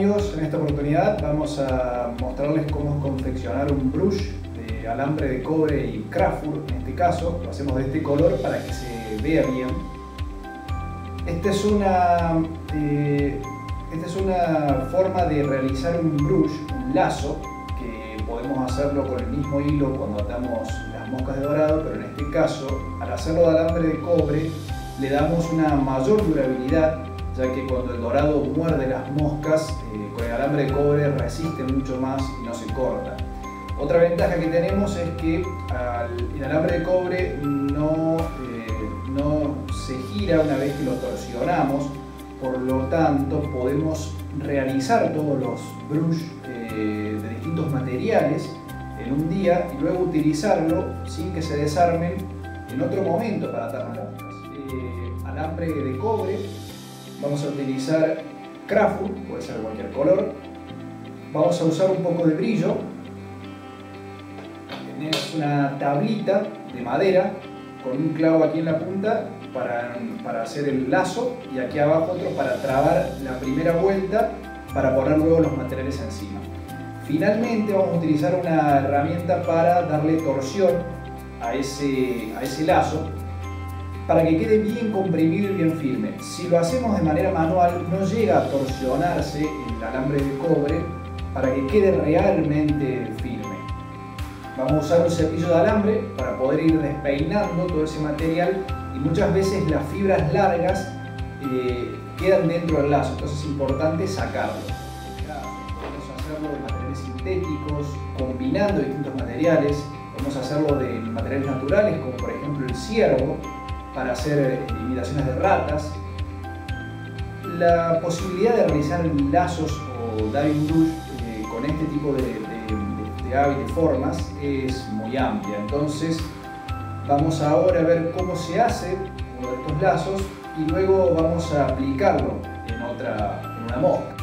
amigos, en esta oportunidad vamos a mostrarles cómo confeccionar un brush de alambre de cobre y Crafur, en este caso, lo hacemos de este color para que se vea bien. Esta es una, eh, esta es una forma de realizar un brush, un lazo, que podemos hacerlo con el mismo hilo cuando atamos las moscas de dorado, pero en este caso, al hacerlo de alambre de cobre, le damos una mayor durabilidad ya que cuando el dorado muerde las moscas, eh, con el alambre de cobre resiste mucho más y no se corta. Otra ventaja que tenemos es que el alambre de cobre no, eh, no se gira una vez que lo torsionamos, por lo tanto podemos realizar todos los brush eh, de distintos materiales en un día y luego utilizarlo sin que se desarmen en otro momento para atar moscas. alambre de cobre Vamos a utilizar Crafu, puede ser cualquier color. Vamos a usar un poco de brillo. Tenemos una tablita de madera con un clavo aquí en la punta para, para hacer el lazo y aquí abajo otro para trabar la primera vuelta para poner luego los materiales encima. Finalmente vamos a utilizar una herramienta para darle torsión a ese, a ese lazo para que quede bien comprimido y bien firme. Si lo hacemos de manera manual, no llega a torsionarse el alambre de cobre para que quede realmente firme. Vamos a usar un cepillo de alambre para poder ir despeinando todo ese material y muchas veces las fibras largas eh, quedan dentro del lazo, entonces es importante sacarlo. Podemos hacerlo de materiales sintéticos, combinando distintos materiales, podemos hacerlo de materiales naturales como por ejemplo el ciervo, para hacer imitaciones de ratas. La posibilidad de realizar lazos o diving brush eh, con este tipo de, de, de, de formas es muy amplia. Entonces vamos ahora a ver cómo se hace uno de estos lazos y luego vamos a aplicarlo en, otra, en una mosca.